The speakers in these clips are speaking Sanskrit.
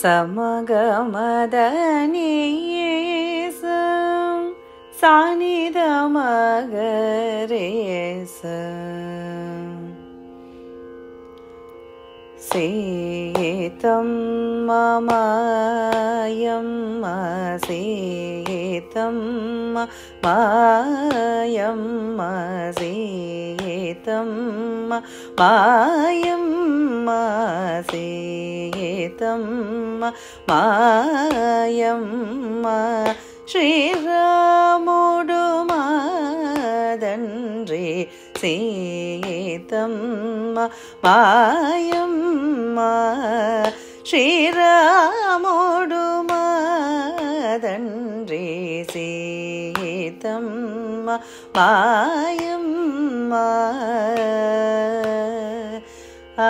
समगमदनियेस सानिधमगरेयसियेतं मयं असितं मायं सियेतं मयम् సీతమ్మ మాయమ్మ శ్రీరాముడు మాదండ్రి సీతమ్మ మాయమ్మ శ్రీరాముడు మాదండ్రి సీతమ్మ మాయమ్మ ఆ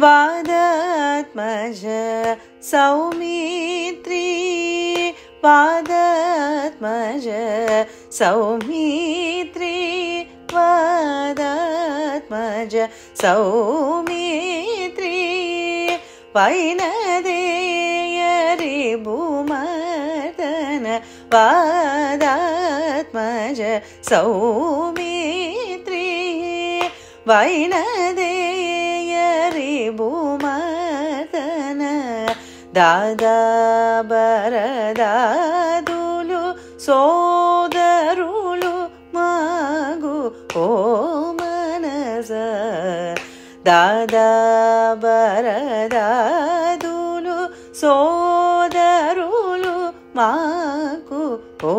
वादात्मज सौमित्री वादात्मज सौमित्री वादात्मज सौमित्री। वैनदेयरि भूमर्दन वादात्मज सौमित्री रे భూమతన దాదా బరదాదులు సోదరులు మాగు ఓ మనస దాదా బరదాదులు సోదరులు మాకు ఓ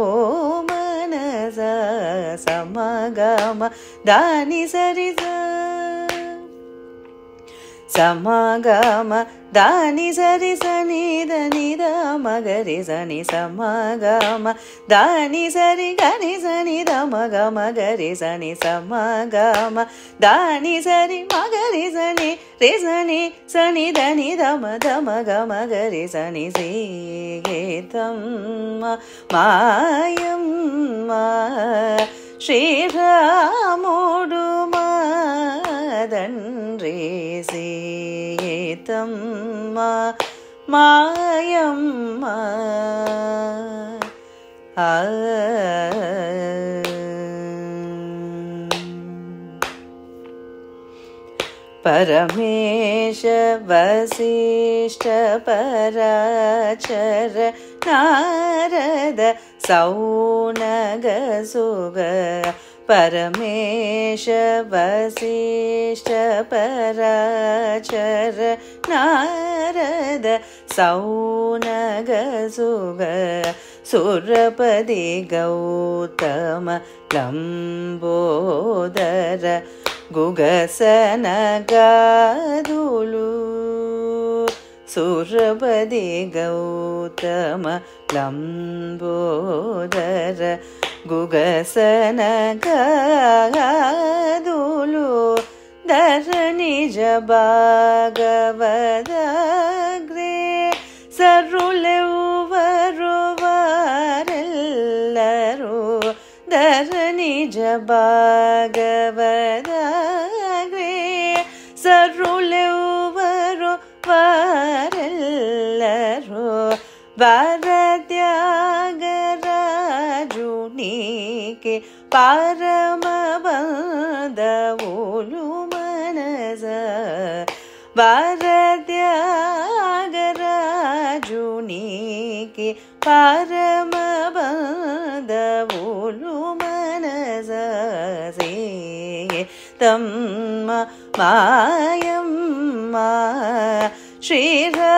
మనస సమగమ దాని సరిజా ಸಮಾಗಮ ದಾನಿ ಸರಿ ಸನಿ ಧನಿ ದ ಮಗರಿ ಸನಿ ಸಮಾಗಮ ದಾನಿ ಸರಿ ಗನಿ ಸನಿ ದ ಮಗ ಮಗರಿ ಸನಿ ಸಮಾಗಮ ದಾನಿ ಸರಿ ಮಗರಿ ಸನಿ ರೇ ಸನಿ ಸನಿ ಧನಿ ಧಮ ಧ ಮಗ ಮಗರಿ ಸನಿ ಸೀಗೇತಮ್ಮ ಮಾಯಮ್ಮ ಶ್ರೀರಾ మాయమ్మ ఆ परमेश वसिष्ठ पराचर नारद सौनगसुग परमेश वसिष्ठ पराचर नारद सौनगसुग सुरपदि गौतम लम्बोदर गुगसनगादुलु सुरपदि गौतम लम्बोदर ಗುಗಸನಗದುಲು ದರ್ಶನಿಜ ಭಾಗವದಗ್ರೆ ಸರುಳೆವರುವರೆಲ್ಲರೂ ದರ್ಶನಿಜ ಭಾಗವದ ನೀಕೆ ಪರಮ ಬಂದವುಲು ಮನಸ ಭಾರತ್ಯಾಗರಾಜು ನೀಕೆ ಪರಮ ಬಂದವುಲು ಮನಸ ಸೇ ತಮ್ಮ ಮಾಯಮ್ಮ ಶ್ರೀರಾಮುಡು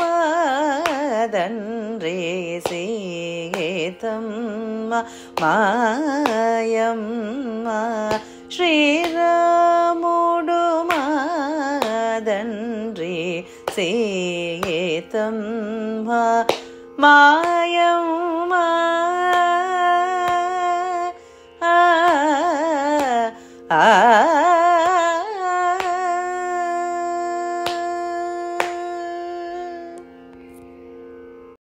ಮಾದನ್ರೇ ಸೀತಮ್ಮ మాయమ్మ శ్రీరాముడు మాదండ్రి సేతమ్మ మాయమ్మ ఆ